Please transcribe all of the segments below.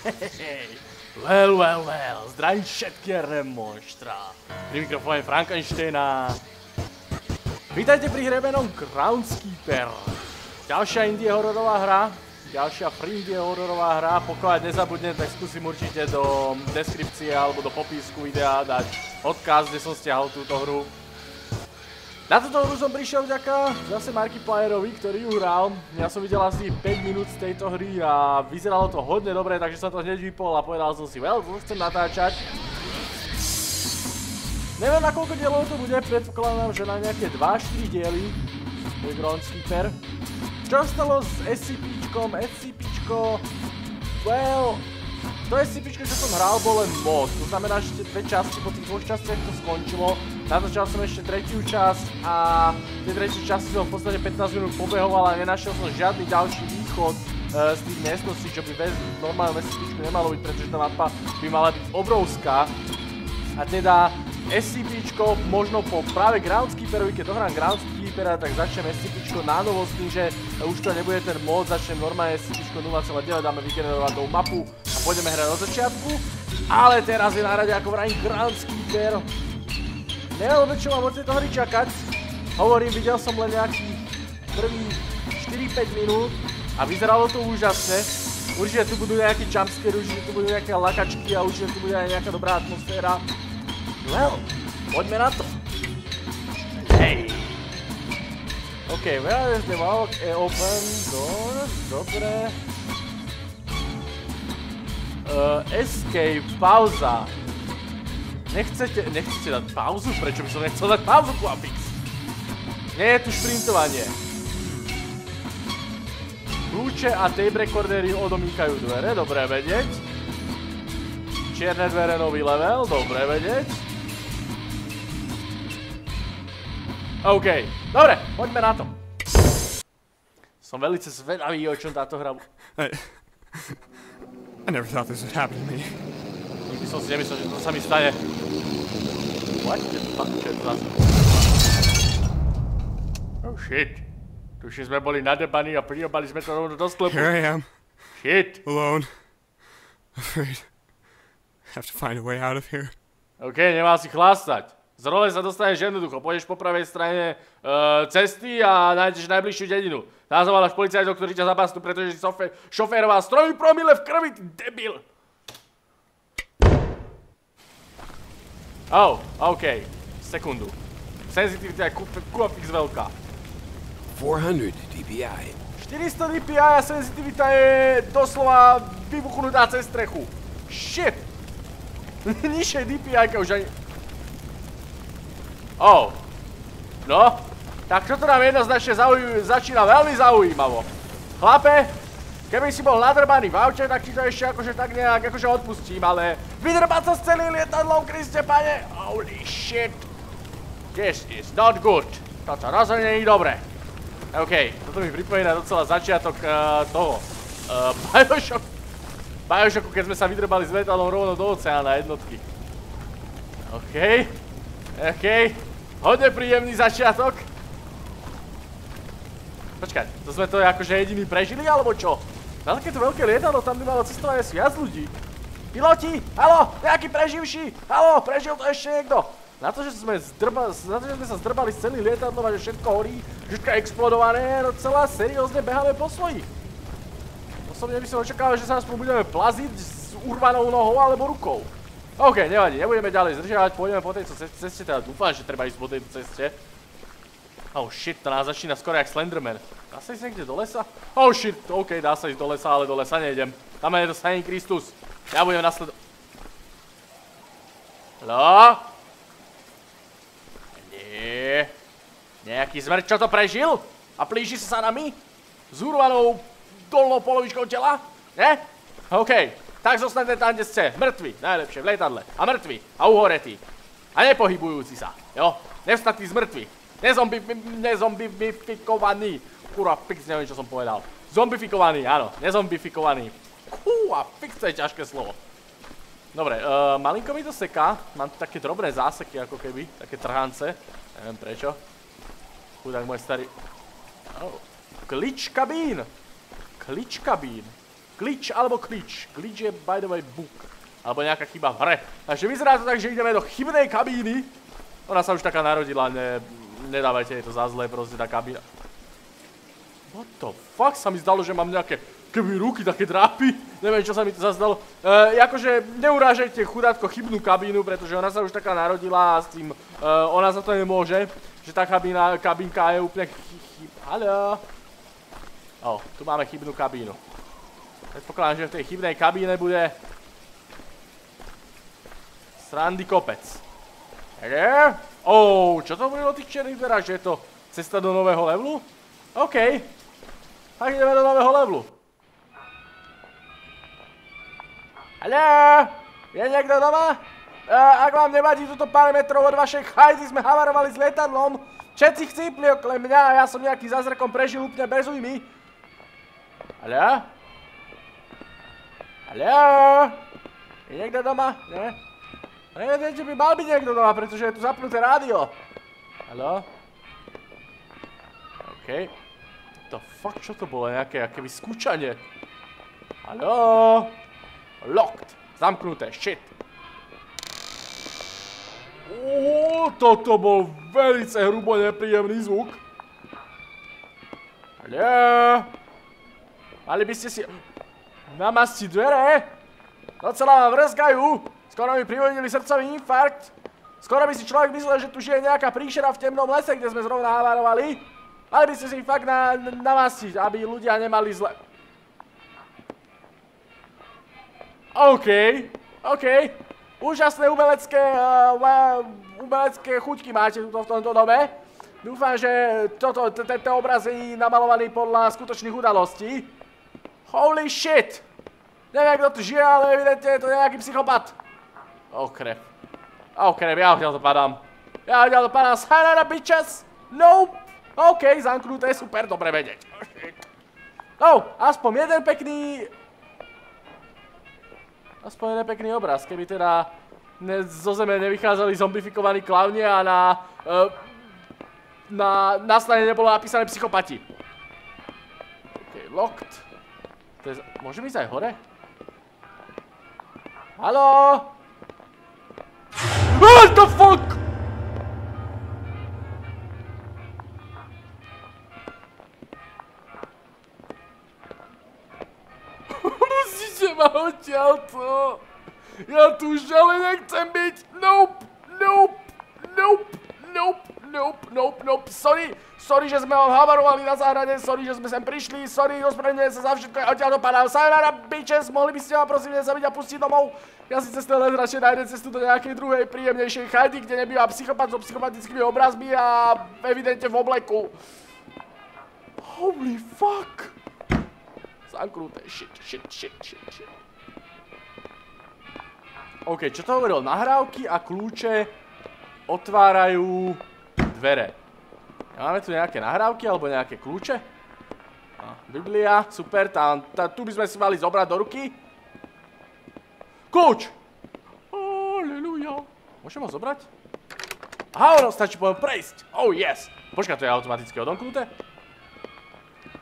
Well, well, well, zdravím všetky remonstra. Pri mikrofóne Frankensteina. Vítajte pri hrebenom Groundskeeper. Ďalšia indie hororová hra, ďalšia free indie hororová hra. Pokiaľ nezabudnem, tak skúsim určite do deskripcie alebo do popísku videa dať odkaz, kde som stiahol túto hru. Na túto hru som prišiel vďaka zase Markiplierovi, ktorý ju hral. Ja som videl asi 5 minút z tejto hry a vyzeralo to hodne dobre, takže som to hneď vypol a povedal som si, well, to chcem natáčať. Neviem na koľko dielov to bude, predpokladám, že na nejaké 2-4 diely. Môj Groundskeeper. Čo stalo s SCPčkom? SCPčko... Well... To SCPčko, čo som hral, bol len mod. To znamená, že tie dve časti, po tých dvoch častiach to skončilo. Natáčal som ešte tretiu časť a tie tretie časti som v podstate 15 minút pobehoval a nenašiel som žiadny ďalší východ z tých miestností, čo by bez normálne SCPčku nemalo byť, pretože tá mapa by mala byť obrovská. A teda SCPčko možno po práve Groundskeeperovi, keď dohrám Groundskeepera, tak začnem SCPčko na novo s tým, že už to nebude ten mod, začnem normálne SCPčko 0,9, dáme vygenerovať tú mapu a pôjdeme hrať od začiatku. Ale teraz je na rade ako vrajím Groundskeeper. Neviem vôbec, čo mám od tejto hry čakať. Hovorím, videl som len nejaký prvý 4-5 minút a vyzeralo to úžasne. Určite tu budú nejaké jumpscare, určite tu budú nejaké lakačky a určite tu bude aj nejaká dobrá atmosféra. Well, poďme na to. Hej. OK, where is the walk? Open doors, dobre. Uh, escape, pauza. Nechcete, nechcete dať pauzu? Prečo by som nechcel dať pauzu, Quapix? Nie je tu šprintovanie. Kľúče a tape recordery odomýkajú dvere, dobré vedieť. Čierne dvere, nový level, dobré vedieť. OK, dobre, poďme na to. Som velice zvedavý, o čom táto hra... I, I never thought this would happen to me. Nikdy som si nemyslel, že to sa mi stane. What the fuck, čo je to zase? Oh shit. Tuším sme boli nadebaní a prijobali sme to rovno do sklepu. Here I am, Shit. alone, afraid. Have to find a way out of here. OK, nemá si chlástať. Z role sa dostaneš jednoducho. Pôjdeš po pravej strane uh, cesty a nájdeš najbližšiu dedinu. Tam zavoláš policajtov, ktorí ťa zapasnú, pretože si sofé, šoféroval s tromi promile v krvi, debil. Oh, OK. Sekundu. Sensitivita je QFX veľká. 400 DPI. 400 dpi a sensitivita je doslova vybuchnutá cez strechu. Shit! Nižšie DPI už ani... Oh. No, tak toto nám jednoznačne začína veľmi zaujímavo. Chlape, keby si bol nadrbaný v aute, tak ti to ešte akože tak nejak akože odpustím, ale vydrbať sa s celým lietadlom, Kriste pane, holy shit. This is not good. Toto rozhodne nie je dobré. OK, toto mi pripomína docela začiatok uh, toho. Uh, Bioshock. Bioshocku, keď sme sa vydrbali s letadlom rovno do oceána jednotky. OK. OK. Hodne príjemný začiatok. Počkaj, to sme to akože jediný prežili, alebo čo? Na takéto veľké lietadlo tam by malo cestovať asi viac ľudí. Piloti, halo, nejaký preživší, halo, prežil to ešte niekto. Na to, že sme, zdrba, na to, že sme sa zdrbali s celým lietadlom a že všetko horí, všetko je explodované, no celá seriózne beháme po svojich. Osobne by som očakával, že sa aspoň budeme plaziť s urvanou nohou alebo rukou. OK, nevadí, nebudeme ďalej zdržiavať, pôjdeme po tejto ceste, teda dúfam, že treba ísť po tejto ceste. Oh shit, to nás začína skoro jak Slenderman. Dá sa ísť niekde do lesa? Oh shit, OK, dá sa ísť do lesa, ale do lesa nejdem. Tam je to Saint Kristus. Ja budem nasledovať. Haló? Nie. Nejaký zmrť, čo to prežil? A plíži sa za nami? S urvanou dolnou polovičkou tela? Ne? OK, tak zostanete tam, kde ste. Mŕtvi, najlepšie, v lietadle. A mŕtvi, a uhoretí. A nepohybujúci sa, jo? Nevstatí z mŕtvi. Nezombi... nezombifikovaný. Kurva, fix neviem, čo som povedal. Zombifikovaný, áno, nezombifikovaný. Kú, a fix to je ťažké slovo. Dobre, uh, malinko mi to seká. Mám tu také drobné záseky, ako keby. Také trhance. Neviem prečo. Chudák môj starý... Oh. Glitch kabín. Glitch kabín. Glitch alebo klíč. Glitch je by the way book. Alebo nejaká chyba v hre. Takže vyzerá to tak, že ideme do chybnej kabíny. Ona sa už taká narodila, ne, nedávajte jej to za zlé, proste tá kabína. What the fuck? Sa mi zdalo, že mám nejaké keby ruky také drápy. Neviem, čo sa mi to zazdalo. E, akože neurážajte chudátko chybnú kabínu, pretože ona sa už taká narodila a s tým e, ona za to nemôže. Že tá kabína, kabínka je úplne chyb... Haló? O, tu máme chybnú kabínu. Predpokladám, že v tej chybnej kabíne bude... Srandy kopec. Je? Oh, čo to bude do tých černých dverách, že je to cesta do nového levelu? OK. Tak ideme do nového levelu. Haló? Je niekto doma? Uh, ak vám nevadí tuto pár metrov od vašej chajdy, sme havarovali s lietadlom. Všetci chcípli okolo mňa a ja som nejaký zázrakom prežil úplne bez ujmy. Haló? Haló? Je niekto doma? Nie? Neviem, že by mal byť niekto doma, pretože je tu zapnuté rádio. Haló? OK. To fuck, čo to bolo? Nejaké akéby skúčanie. Haló? Locked. Zamknuté. Shit. Uuu, toto bol velice hrubo nepríjemný zvuk. Haló? Mali by ste si... Namastiť dvere? Docela vám vrskajú. Skoro mi privodili srdcový infarkt. Skoro by si človek myslel, že tu žije nejaká príšera v temnom lese, kde sme zrovna havarovali. Mali by ste si fakt na, namastiť, aby ľudia nemali zle... OK, OK. Úžasné umelecké, uh, umelecké chuťky máte tu v tomto dome. Dúfam, že toto, tento obraz je namalovaný podľa skutočných udalostí. Holy shit! Neviem, kto tu žije, ale evidentne je to nejaký psychopat. Oh crap. Oh crap, ja odtiaľ to padám. Ja odtiaľ to padám. Sayonara bitches! Nope! OK, zamknuté, super, dobre vedieť. Oh, aspoň jeden pekný Aspoň jeden pekný obraz, keby teda zo zeme nevychádzali zombifikovaní klauni a na, uh, na, na strane nebolo napísané psychopati. OK, locked. To je, môžem ísť aj hore? Haló? What the fuck? Musíte ma odtiaľto. Ja tu už ale nechcem byť. Nope, nope, nope, nope, nope, nope, nope. Sorry, sorry, že sme vám havarovali na záhrade, sorry, že sme sem prišli, sorry, ospravedlňujem sa za všetko, odtiaľ dopadám. Sayonara, bitches, mohli by ste ma prosím nezabiť a pustiť domov? Ja si cez ten let radšej cestu do nejakej druhej príjemnejšej chajdy, kde nebýva psychopat so psychopatickými obrazmi a evidentne v obleku. Holy fuck! Zanknuté, shit, shit, shit, shit, shit. OK, čo to hovoril? Nahrávky a kľúče otvárajú dvere. Máme tu nejaké nahrávky alebo nejaké kľúče? Biblia, super, tam, tu by sme si mali zobrať do ruky. Kľúč! Aleluja. Môžem ho zobrať? Aha, ono stačí poviem prejsť. Oh yes. Počkaj, to je automaticky odomknuté?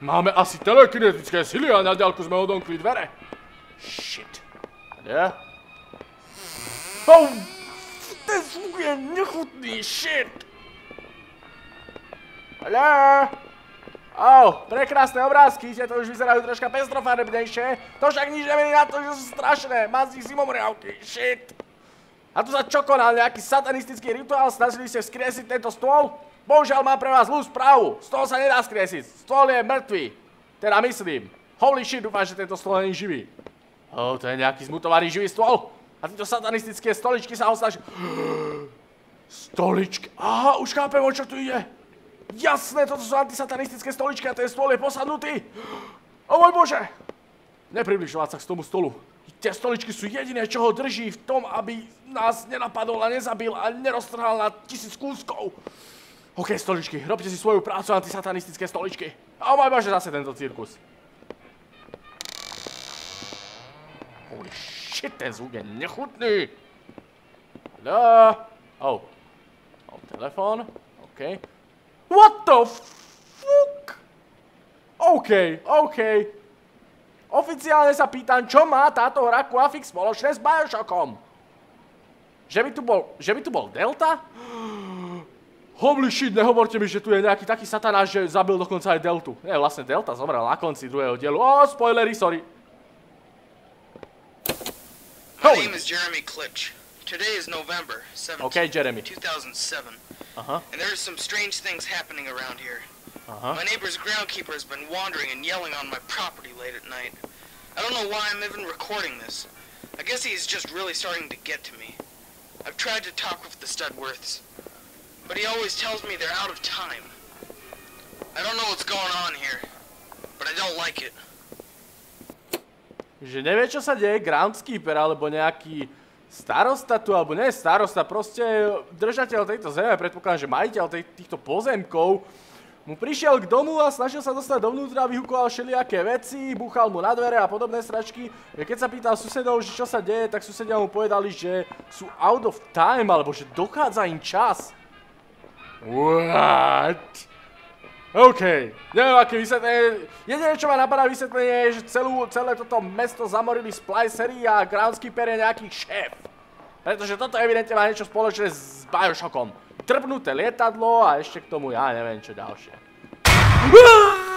Máme asi telekinetické sily a na ďalku sme odomkli dvere. Shit. Kde? Oh! Ten zvuk je nechutný, shit! Haló? Oh, prekrásne obrázky, tieto už vyzerajú troška pestrofarebnejšie. To však nič nemení na to, že sú strašné. Má z nich zimomriavky, shit. A tu sa čo konal nejaký satanistický rituál, snažili ste vzkriesiť tento stôl? Bohužiaľ mám pre vás zlú správu. Stôl sa nedá skriesiť. Stôl je mŕtvý. Teda myslím. Holy shit, dúfam, že tento stôl není živý. Oh, to je nejaký zmutovaný živý stôl. A títo satanistické stoličky sa ho snaží... Stoličky. Aha, už chápem, o čo tu ide. Jasné, toto sú antisatanistické stoličky a ten stôl je posadnutý. O môj Bože! Nepribližovať sa k tomu stolu. Tie stoličky sú jediné, čo ho drží v tom, aby nás nenapadol a nezabil a neroztrhal na tisíc kúskov. OK, stoličky, robte si svoju prácu, antisatanistické stoličky. O môj Bože, zase tento cirkus. Holy shit, ten zvuk je nechutný. Hello? Oh. Oh, telefón. OK. What the fuck? OK, OK. Oficiálne sa pýtam, čo má táto hra Quafix spoločné s Bioshockom? Že by tu bol, že by tu bol Delta? Holy shit, nehovorte mi, že tu je nejaký taký satanáš, že zabil dokonca aj Deltu. Nie, vlastne Delta zomrel na konci druhého dielu. Oh, spoilery, sorry. My name is Jeremy Klitsch. Today is November 17, Okay, Jeremy. 2007, Aha, and there are some strange things happening around here. aha. My neighbor's groundkeeper has been wandering and yelling on my property late at night. I don't know why I'm even recording this. I guess he's just really starting to get to me. I've tried to talk with the Studworths, but he always tells me they're out of time. I don't know what's going on here, but I don't like it. Že nevie, čo sa deje, groundskeeper alebo nejaký starosta tu, alebo nie starosta, proste držateľ tejto zeme, predpokladám, že majiteľ tej, týchto pozemkov, mu prišiel k domu a snažil sa dostať dovnútra, vyhúkoval všelijaké veci, búchal mu na dvere a podobné sračky. Keď sa pýtal susedov, že čo sa deje, tak susedia mu povedali, že sú out of time, alebo že dochádza im čas. What? OK, neviem aké vysvetlenie, jediné čo ma napadá vysvetlenie je, že celú, celé toto mesto zamorili splicery a groundskeeper je nejaký šéf. Pretože toto evidentne má niečo spoločné s Bioshockom. Trpnuté lietadlo a ešte k tomu ja neviem čo ďalšie. Do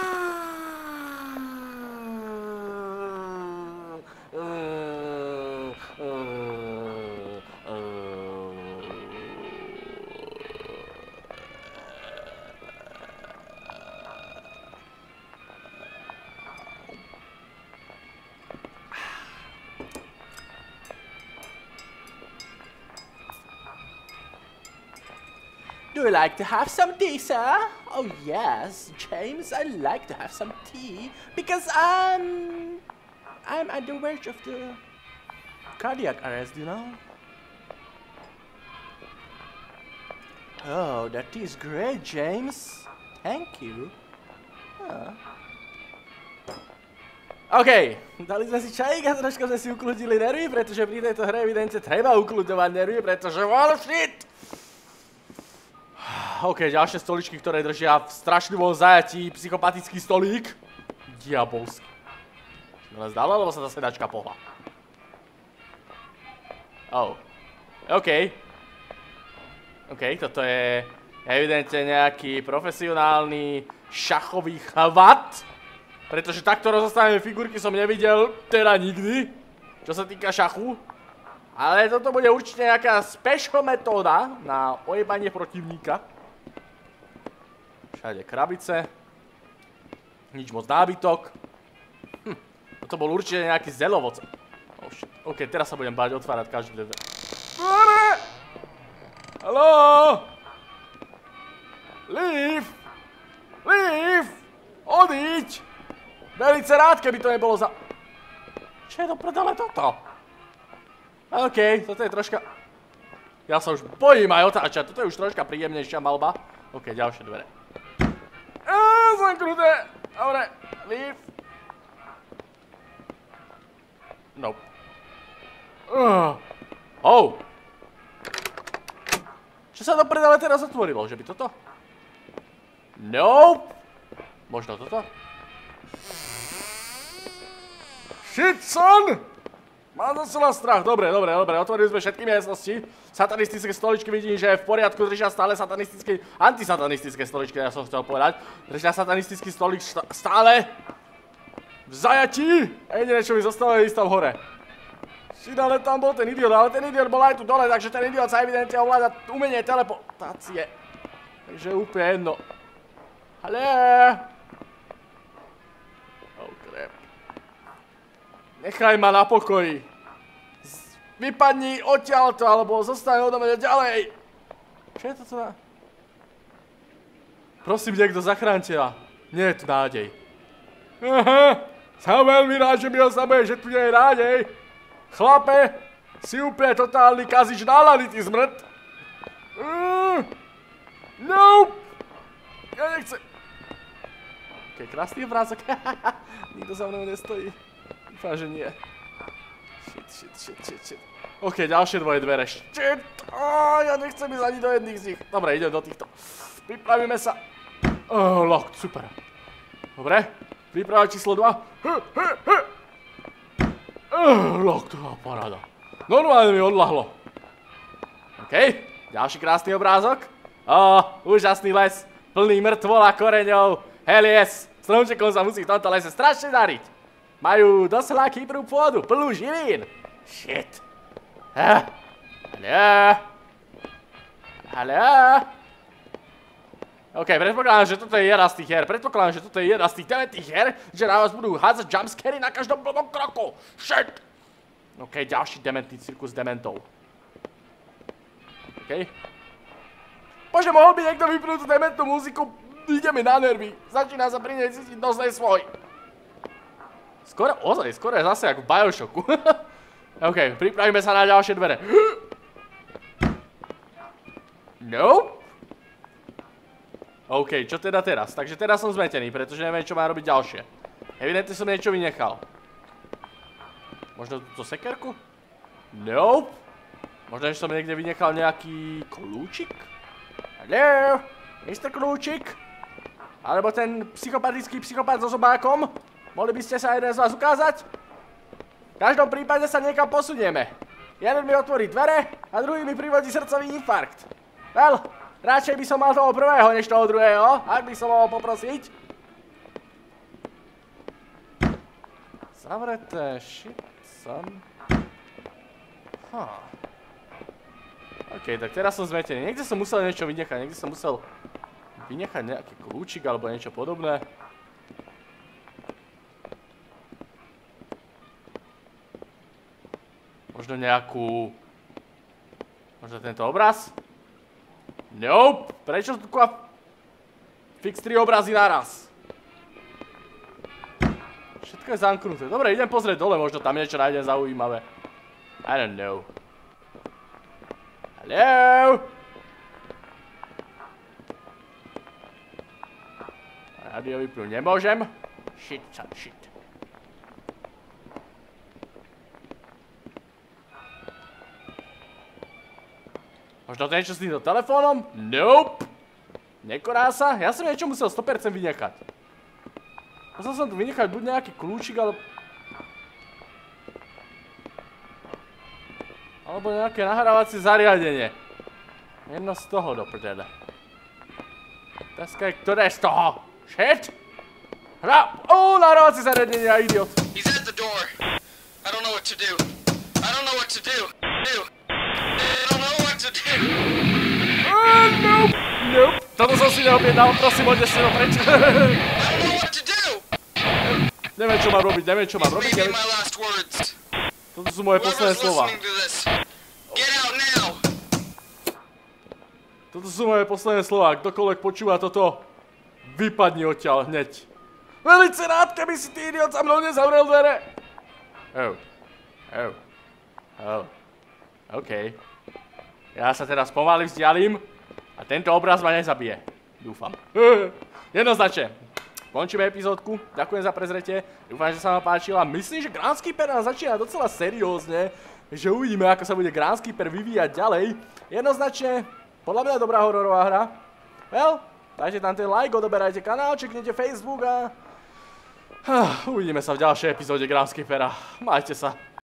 you like to have some tea, sir? Oh yes, James, I like to have some tea because I'm I'm at the verge of the cardiac arrest, you know. Oh, that tea is great, James. Thank you. Ah. OK, dali sme si čajík a troška sme si ukludili nervy, pretože pri tejto hre evidentne treba ukludovať nervy, pretože well shit! OK, ďalšie stoličky, ktoré držia v strašlivom zajatí psychopatický stolík. Diabolský. No zdalo, lebo sa tá sedačka pohla. Oh. OK. OK, toto je evidentne nejaký profesionálny šachový chvat. Pretože takto rozostavené figurky som nevidel teda nikdy, čo sa týka šachu. Ale toto bude určite nejaká special metóda na ojebanie protivníka. Všade krabice. Nič moc nábytok. Hm, toto bol určite nejaký zelovoc. Oh shit. OK, teraz sa budem báť otvárať každý dve. Dvere! Haló! Leave! Leave! Odiť! Velice rád, keby to nebolo za... Čo je do prdele toto? OK, toto je troška... Ja sa už bojím aj otáčať, toto je už troška príjemnejšia malba. OK, ďalšie dvere. Aaaa, zamknuté! Dobre, leave. Nope. Uh. Oh! Čo sa do prdele teraz otvorilo? Že by toto? Nope! Možno toto? Shit, son! Mám docela strach. Dobre, dobre, dobre, otvorili sme všetky miestnosti. Satanistické stoličky vidím, že je v poriadku, držia stále satanistické, antisatanistické stoličky, ja som chcel povedať. Držia satanistický stolik stále v zajatí. A jediné, čo mi zostalo, je ísť tam hore. Ale tam bol ten idiot, ale ten idiot bol aj tu dole, takže ten idiot sa evidentne ovláda umenie teleportácie. Takže úplne jedno. Halé! Nechaj ma na pokoji. Vypadni odtiaľto, alebo zostaň odo mňa ďalej. Čo je to tu na... Prosím, niekto zachránte ma. Nie je tu nádej. Aha, som veľmi rád, že mi oznamuje, že tu nie je nádej. Chlape, si úplne totálny kazič nálady, ty zmrt. Uh. Ja nechcem. Ok, krásny obrázok. Nikto za mnou nestojí. Dúfam, že nie. Shit, shit, shit, shit, shit. OK, ďalšie dvoje dvere. Shit! Oh, ja nechcem ísť ani do jedných z nich. Dobre, idem do týchto. Pripravíme sa. Oh, locked, super. Dobre, príprava číslo 2. Oh, locked, paráda. Normálne mi odlahlo. OK, ďalší krásny obrázok. Oh, úžasný les, plný mŕtvol a koreňov. Hell yes, stromčekom sa musí v tomto lese strašne dariť. Majú dosť kyprú pôdu, plnú živín. Shit. Ha? Haló? Haló? OK, predpokladám, že toto je jedna z tých her. Predpokladám, že toto je jedna z tých devetých her, že na vás budú hádzať jumpscary na každom blbom kroku. Shit! OK, ďalší dementný cirkus dementov. OK. Bože, mohol by niekto vypnúť tú dementnú muziku? Ide mi na nervy. Začína sa pri nej cítiť dosť svoj. Skoro, ozaj, skoro je zase ako v Bioshocku. OK, pripravíme sa na ďalšie dvere. No? OK, čo teda teraz? Takže teraz som zmetený, pretože neviem, čo mám robiť ďalšie. Evidentne som niečo vynechal. Možno túto sekerku? Nope. Možno, že som niekde vynechal nejaký kľúčik? Hello? Mr. Kľúčik? Alebo ten psychopatický psychopat so zobákom? Mohli by ste sa jeden z vás ukázať? V každom prípade sa niekam posunieme. Jeden mi otvorí dvere a druhý mi privodí srdcový infarkt. Well, radšej by som mal toho prvého, než toho druhého, ak by som mohol poprosiť. Zavreté, shit, son. Huh. OK, tak teraz som zmetený. Niekde som musel niečo vynechať, niekde som musel vynechať nejaký kľúčik alebo niečo podobné. Možno nejakú... Možno tento obraz? Nope! Prečo tu kva... Fix 3 obrazy naraz? Všetko je zamknuté. Dobre, idem pozrieť dole, možno tam niečo nájdem zaujímavé. I don't know. Hello? Radio vypnúť nemôžem. Shit, shit. Možno to niečo s týmto telefónom? Nope. Nekoná sa? Ja som niečo musel 100% vynechať. Musel som tu vynechať buď nejaký kľúčik, ale... Alebo nejaké nahrávacie zariadenie. Jedno z toho do prdele. Otázka je, ktoré z toho? Shit? Hra... Ó, nahrávacie zariadenie, idiot. He's at the door. I don't know what to do. I don't know what to do. Do. To do. Uh, nope. Nope. Toto som si neobjednal, prosím, odnes si ho preč. Neviem, čo mám robiť, neviem, čo mám robiť. Neviem... Toto sú moje posledné slova. Toto sú moje posledné slova. Kdokoľvek počúva toto, vypadni odtiaľ hneď. Velice rád, keby si ty idiot za mnou nezavrel dvere. Oh. Oh. Oh. OK. Ja sa teraz pomaly vzdialím a tento obraz ma nezabije. Dúfam. Jednoznačne. Končíme epizódku. Ďakujem za prezretie. Dúfam, že sa vám páčila. Myslím, že Groundskeeper nás začína docela seriózne. Že uvidíme, ako sa bude Groundskeeper vyvíjať ďalej. Jednoznačne, podľa mňa dobrá hororová hra. Well, dajte tam ten like, odoberajte kanál, čeknite Facebook a... Uvidíme sa v ďalšej epizóde Groundskeepera. Majte sa.